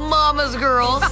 Mama's girls.